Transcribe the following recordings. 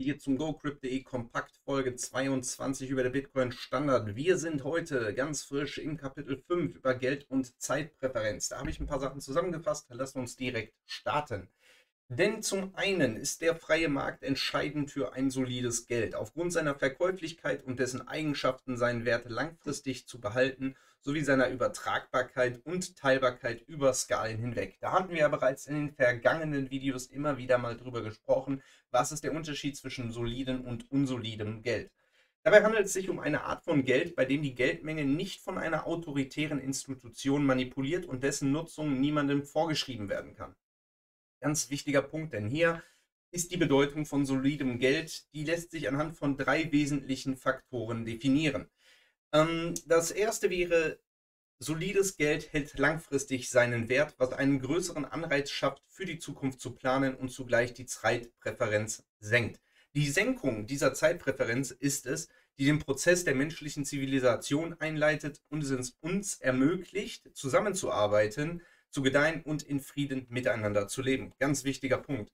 hier zum GoCrypt.de Kompakt Folge 22 über der Bitcoin Standard. Wir sind heute ganz frisch im Kapitel 5 über Geld- und Zeitpräferenz. Da habe ich ein paar Sachen zusammengefasst. Lasst uns direkt starten. Denn zum einen ist der freie Markt entscheidend für ein solides Geld. Aufgrund seiner Verkäuflichkeit und dessen Eigenschaften seinen Wert langfristig zu behalten, sowie seiner Übertragbarkeit und Teilbarkeit über Skalen hinweg. Da hatten wir ja bereits in den vergangenen Videos immer wieder mal drüber gesprochen, was ist der Unterschied zwischen solidem und unsolidem Geld. Dabei handelt es sich um eine Art von Geld, bei dem die Geldmenge nicht von einer autoritären Institution manipuliert und dessen Nutzung niemandem vorgeschrieben werden kann. Ganz wichtiger Punkt, denn hier ist die Bedeutung von solidem Geld, die lässt sich anhand von drei wesentlichen Faktoren definieren. Ähm, das erste wäre, solides Geld hält langfristig seinen Wert, was einen größeren Anreiz schafft, für die Zukunft zu planen und zugleich die Zeitpräferenz senkt. Die Senkung dieser Zeitpräferenz ist es, die den Prozess der menschlichen Zivilisation einleitet und es uns ermöglicht, zusammenzuarbeiten, zu gedeihen und in Frieden miteinander zu leben. Ganz wichtiger Punkt.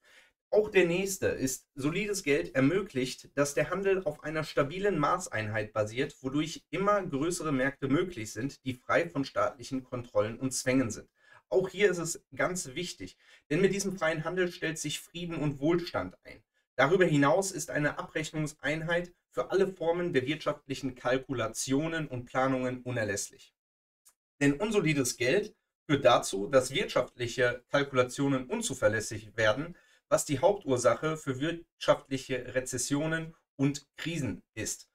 Auch der nächste ist, solides Geld ermöglicht, dass der Handel auf einer stabilen Maßeinheit basiert, wodurch immer größere Märkte möglich sind, die frei von staatlichen Kontrollen und Zwängen sind. Auch hier ist es ganz wichtig, denn mit diesem freien Handel stellt sich Frieden und Wohlstand ein. Darüber hinaus ist eine Abrechnungseinheit für alle Formen der wirtschaftlichen Kalkulationen und Planungen unerlässlich. Denn unsolides Geld führt dazu, dass wirtschaftliche Kalkulationen unzuverlässig werden, was die Hauptursache für wirtschaftliche Rezessionen und Krisen ist.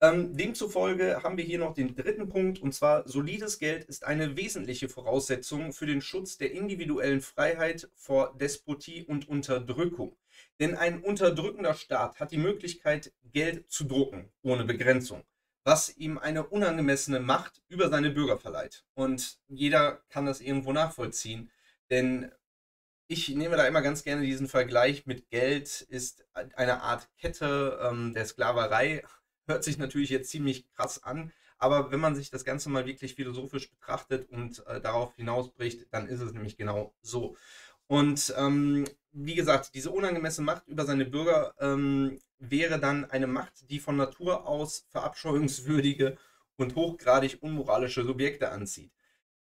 Ähm, demzufolge haben wir hier noch den dritten Punkt, und zwar solides Geld ist eine wesentliche Voraussetzung für den Schutz der individuellen Freiheit vor Despotie und Unterdrückung. Denn ein unterdrückender Staat hat die Möglichkeit, Geld zu drucken, ohne Begrenzung was ihm eine unangemessene Macht über seine Bürger verleiht. Und jeder kann das irgendwo nachvollziehen, denn ich nehme da immer ganz gerne diesen Vergleich mit Geld ist eine Art Kette ähm, der Sklaverei. Hört sich natürlich jetzt ziemlich krass an, aber wenn man sich das Ganze mal wirklich philosophisch betrachtet und äh, darauf hinausbricht, dann ist es nämlich genau so. Und ähm, wie gesagt, diese unangemessene Macht über seine Bürger ähm, wäre dann eine Macht, die von Natur aus verabscheuungswürdige und hochgradig unmoralische Subjekte anzieht.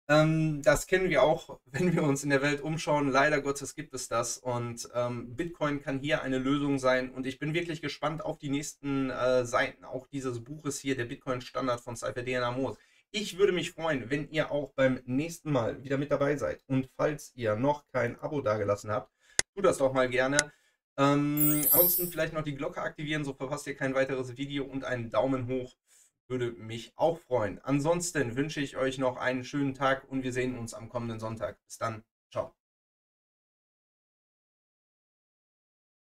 Ähm, das kennen wir auch, wenn wir uns in der Welt umschauen. Leider Gottes gibt es das und ähm, Bitcoin kann hier eine Lösung sein. Und ich bin wirklich gespannt auf die nächsten äh, Seiten, auch dieses Buches hier, der Bitcoin-Standard von Cypher DNA Moos. Ich würde mich freuen, wenn ihr auch beim nächsten Mal wieder mit dabei seid. Und falls ihr noch kein Abo dagelassen habt, tut das doch mal gerne. Ähm, ansonsten vielleicht noch die Glocke aktivieren, so verpasst ihr kein weiteres Video und einen Daumen hoch würde mich auch freuen. Ansonsten wünsche ich euch noch einen schönen Tag und wir sehen uns am kommenden Sonntag. Bis dann. Ciao.